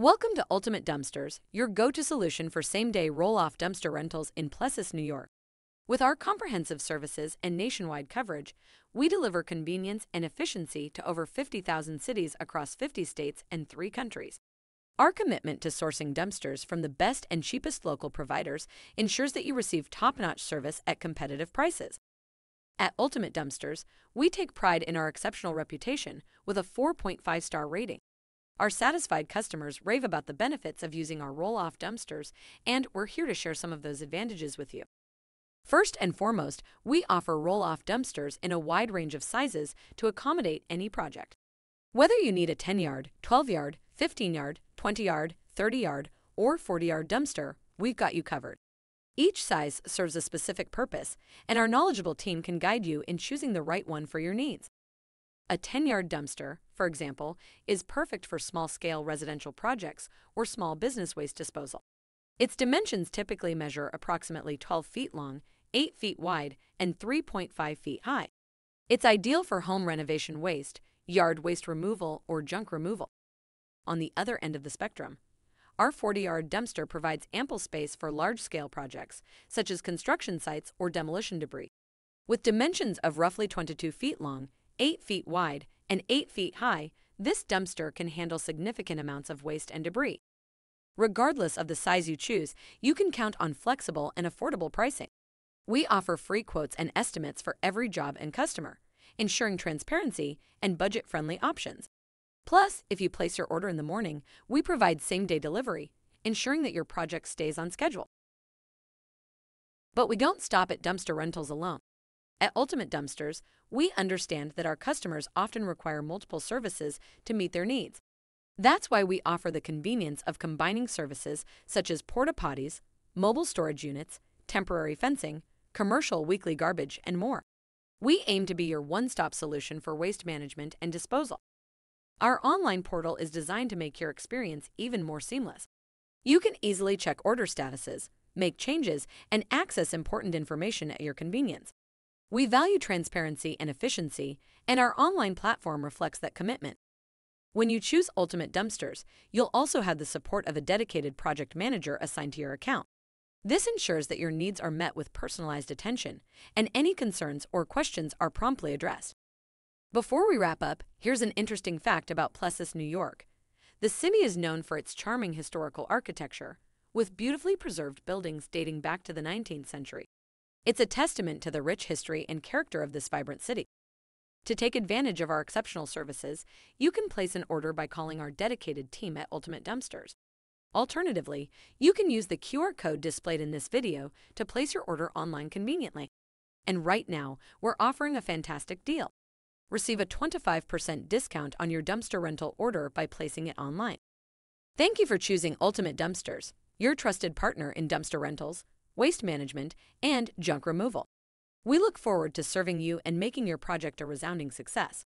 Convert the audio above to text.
Welcome to Ultimate Dumpsters, your go to solution for same day roll off dumpster rentals in Plessis, New York. With our comprehensive services and nationwide coverage, we deliver convenience and efficiency to over 50,000 cities across 50 states and three countries. Our commitment to sourcing dumpsters from the best and cheapest local providers ensures that you receive top notch service at competitive prices. At Ultimate Dumpsters, we take pride in our exceptional reputation with a 4.5 star rating. Our satisfied customers rave about the benefits of using our roll off dumpsters, and we're here to share some of those advantages with you. First and foremost, we offer roll off dumpsters in a wide range of sizes to accommodate any project. Whether you need a 10 yard, 12 yard, 15 yard, 20 yard, 30 yard, or 40 yard dumpster, we've got you covered. Each size serves a specific purpose, and our knowledgeable team can guide you in choosing the right one for your needs. A 10 yard dumpster, for example, is perfect for small scale residential projects or small business waste disposal. Its dimensions typically measure approximately 12 feet long, 8 feet wide, and 3.5 feet high. It's ideal for home renovation waste, yard waste removal, or junk removal. On the other end of the spectrum, our 40 yard dumpster provides ample space for large scale projects, such as construction sites or demolition debris. With dimensions of roughly 22 feet long 8 feet wide and 8 feet high, this dumpster can handle significant amounts of waste and debris. Regardless of the size you choose, you can count on flexible and affordable pricing. We offer free quotes and estimates for every job and customer, ensuring transparency and budget friendly options. Plus, if you place your order in the morning, we provide same day delivery, ensuring that your project stays on schedule. But we don't stop at dumpster rentals alone. At Ultimate Dumpsters, we understand that our customers often require multiple services to meet their needs. That's why we offer the convenience of combining services such as porta potties, mobile storage units, temporary fencing, commercial weekly garbage, and more. We aim to be your one stop solution for waste management and disposal. Our online portal is designed to make your experience even more seamless. You can easily check order statuses, make changes, and access important information at your convenience. We value transparency and efficiency, and our online platform reflects that commitment. When you choose Ultimate Dumpsters, you'll also have the support of a dedicated project manager assigned to your account. This ensures that your needs are met with personalized attention, and any concerns or questions are promptly addressed. Before we wrap up, here's an interesting fact about Plessis, New York. The city is known for its charming historical architecture, with beautifully preserved buildings dating back to the 19th century. It's a testament to the rich history and character of this vibrant city. To take advantage of our exceptional services, you can place an order by calling our dedicated team at Ultimate Dumpsters. Alternatively, you can use the QR code displayed in this video to place your order online conveniently. And right now, we're offering a fantastic deal. Receive a 25% discount on your dumpster rental order by placing it online. Thank you for choosing Ultimate Dumpsters, your trusted partner in dumpster rentals, waste management, and junk removal. We look forward to serving you and making your project a resounding success.